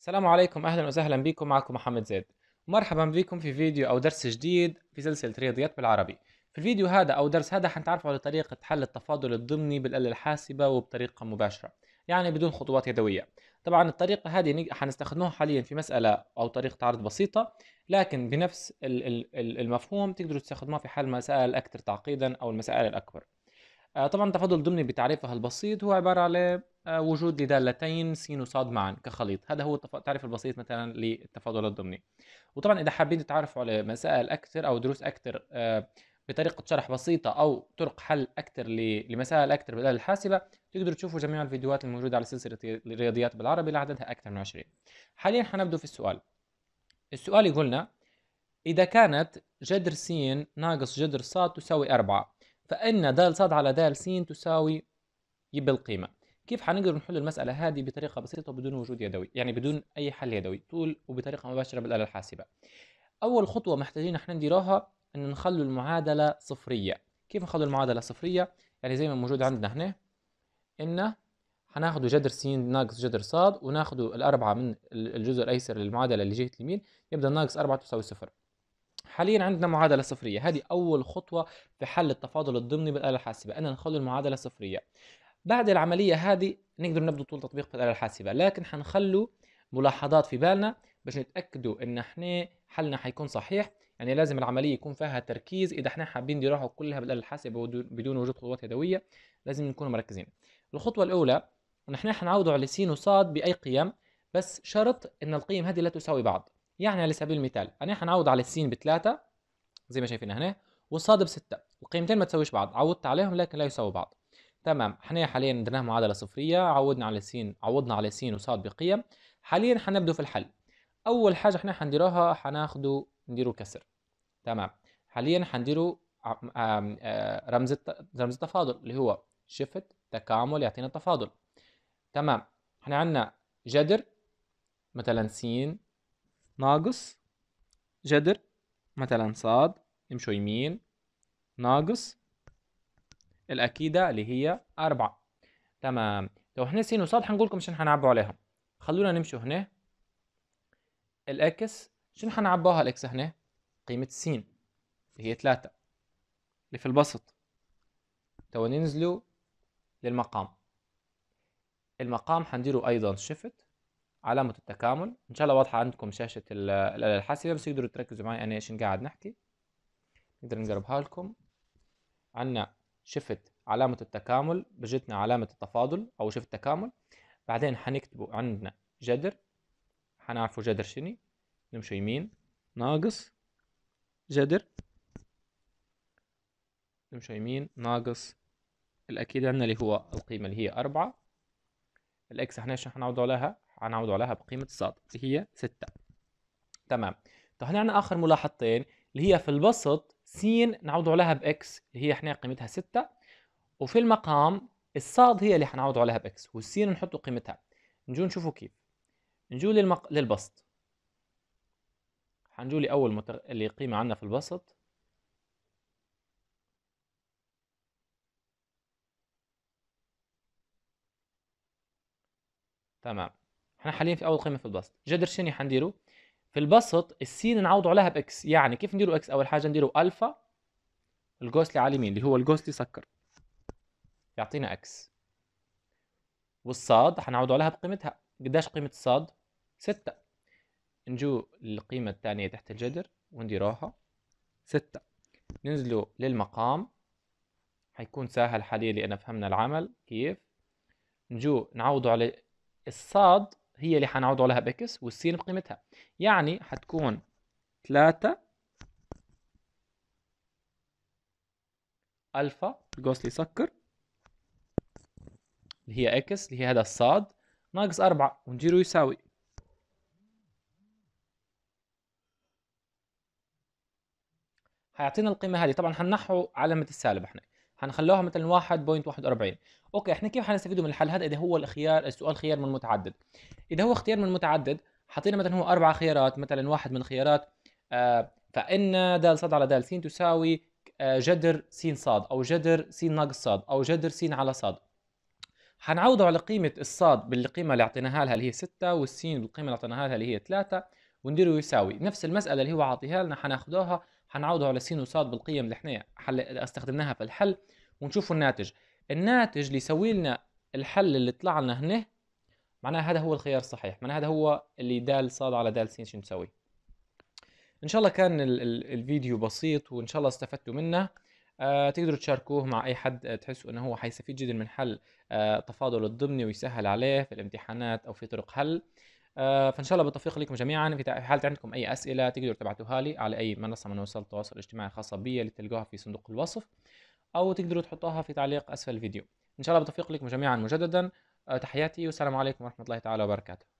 السلام عليكم أهلا وسهلا بكم. معكم محمد زيد. مرحبا بكم في فيديو أو درس جديد في سلسلة رياضيات بالعربي. في الفيديو هذا أو درس هذا حنتعرفوا على طريقة حل التفاضل الضمني بالآلة الحاسبة وبطريقة مباشرة يعني بدون خطوات يدوية. طبعا الطريقة هذه حنستخدموها حاليا في مسألة أو طريقة عرض بسيطة لكن بنفس المفهوم تقدروا تستخدموها في حل مسائل أكثر تعقيدا أو المسائل الأكبر. آه، طبعا التفاضل الضمني بتعريفها البسيط هو عبارة آه، وجود لدالتين س وصاد معا كخليط. هذا هو التعريف البسيط مثلا للتفاضل الضمني. وطبعا إذا حابين تتعرفوا على مسائل أكثر أو دروس أكثر آه، بطريقة شرح بسيطة أو طرق حل أكثر لمسائل أكثر بالاله الحاسبة تقدروا تشوفوا جميع الفيديوهات الموجودة على سلسلة الرياضيات بالعربي اللي عددها أكثر من 20 حاليا حنبدأ في السؤال. السؤال يقولنا إذا كانت جذر س ناقص جذر ص تساوي 4 فإن د ص على د س تساوي بالقيمه كيف حنقدر نحل المسألة هذه بطريقة بسيطة وبدون وجود يدوي؟ يعني بدون أي حل يدوي طول وبطريقة مباشرة بالآلة الحاسبة. أول خطوة محتاجين إحنا نديروها إن نخلوا المعادلة صفرية. كيف نخلوا المعادلة صفرية؟ يعني زي ما موجود عندنا هنا إن حناخدوا جذر س ناقص جذر ص وناخدوا الأربعة من الجزء الأيسر للمعادلة اللي جهة اليمين يبدأ ناقص أربعة تساوي صفر. حاليا عندنا معادلة صفرية. هذه أول خطوة في حل التفاضل الضمني بالآلة الحاسبة أن نخلي المعادلة صفرية. بعد العملية هذه نقدر نبدا طول تطبيق في الآلة الحاسبة لكن حنخلوا ملاحظات في بالنا باش نتاكدوا إن إحنا حلنا حيكون صحيح. يعني لازم العملية يكون فيها تركيز. إذا إحنا حابين نديروها كلها بالاله الحاسبة بدون وجود خطوات يدوية لازم نكون مركزين. الخطوة الأولى نحن حنعوضوا على س وصاد بأي قيم بس شرط إن القيم هذه لا تساوي بعض. يعني على سبيل المثال أنا حنعوض على السين بثلاثة زي ما شايفين هنا والصاد بستة. القيمتين ما تساويش بعض عوضت عليهم لكن لا يساوي بعض. تمام. إحنا حاليا درناها معادلة صفرية عودنا على س عوضنا على س وصاد بقيم. حاليا حنبدو في الحل. أول حاجة إحنا حنديروها حناخدو نديرو كسر. تمام. حاليا حنديرو رمز رمز التفاضل اللي هو شفت تكامل يعطينا التفاضل. تمام. إحنا عندنا جذر مثلا س ناقص جذر مثلا صاد يمشوا يمين ناقص الأكيدة اللي هي أربعة. تمام. لو هنا س وصاد حنقول لكم شنو حنعبوا عليهم. خلونا نمشوا هنا. الإكس شنو حنعبوها الإكس هنا قيمة س اللي هي ثلاثة. اللي في البسط. تو ننزلوا للمقام. المقام حنديروا أيضا شيفت علامة التكامل. إن شاء الله واضحة عندكم شاشة الآلة الحاسبة بس تقدروا تركزوا معي أنا إيش قاعد نحكي. نقدر نقربها لكم. عنا شفت علامة التكامل بجتنا علامة التفاضل أو شفت تكامل. بعدين حنكتبوا عندنا جذر حنعرفوا جذر شني؟ نمشوا يمين. ناقص جذر نمشوا يمين. ناقص الأكيد عندنا اللي هو القيمة اللي هي أربعة. الإكس إحنا إيش حنعوض عليها؟ حنعوض عليها بقيمة الصاد اللي هي ستة. تمام. طيب هنا عندنا آخر ملاحظتين اللي هي في البسط س نعوض عليها بـ x اللي هي إحنا قيمتها 6 وفي المقام الصاد هي اللي حنعوض عليها بـ x والسين نحط قيمتها. نجو نشوفوا كيف. نجو للمق... للبسط. حنجو لأول متغ... اللي قيمة عندنا في البسط. تمام. إحنا حاليا في أول قيمة في البسط. جذر شنو حنديره في البسط السين نعوض عليها بـ x. يعني كيف نديروا x؟ أول حاجة نديروا ألفا القوس لي على اليمين اللي هو القوس لي سكر. يعطينا x. والصاد حنعوض عليها بقيمتها. قديش قيمة الصاد؟ ستة. نجو للقيمة الثانية تحت الجذر ونديروها ستة. ننزلوا للمقام. حيكون سهل حاليا لأن فهمنا العمل. كيف؟ نجو نعوضوا على الصاد هي اللي حنعوض عليها بـ x والسين بقيمتها. يعني حتكون ثلاثة ألفا القوس لي سكر اللي هي x اللي هي هذا الصاد ناقص أربعة ونديروا يساوي. حيعطينا القيمة هذه. طبعا حنحو علامة السالب إحنا. حنخلوها مثلا 1.41 okay إحنا كيف حنستفيدوا من الحل؟ هذا إذا هو الخيار السؤال خيار من متعدد إذا هو اختيار من متعدد حطينا مثلا هو أربع خيارات مثلا واحد من الخيارات آه فإن د ص على د س تساوي آه جذر س ص أو جذر س ناقص ص أو جذر س على ص حنعوضه على قيمة الصاد بالقيمة اللي أعطيناها لها اللي هي 6 والسين بالقيمة اللي أعطيناها لها اللي هي 3 ونديره يساوي. نفس المسألة اللي هو عاطيها لنا حناخدوها حنعوضه على س وصاد بالقيم اللي إحنا حل... استخدمناها في الحل ونشوف الناتج. الناتج اللي يسوي لنا الحل اللي طلع لنا هنا معناها هذا هو الخيار الصحيح معناها هذا هو اللي دال صاد على دال س شو نسوي إن شاء الله كان ال... ال... الفيديو بسيط وإن شاء الله استفدتوا منه. آه تقدروا تشاركوه مع أي حد تحسوا إنه هو حيستفيد جدا من حل آه تفاضل الضمني ويسهل عليه في الامتحانات أو في طرق حل. فإن شاء الله بالتوفيق لكم جميعا. في حال عندكم أي أسئلة تقدروا تبعتوها لي على أي منصة من وسائل التواصل الاجتماعي الخاصه بي اللي تلقوها في صندوق الوصف أو تقدروا تحطوها في تعليق أسفل الفيديو. إن شاء الله بالتوفيق لكم جميعا مجددا. آه تحياتي والسلام عليكم ورحمة الله تعالى وبركاته.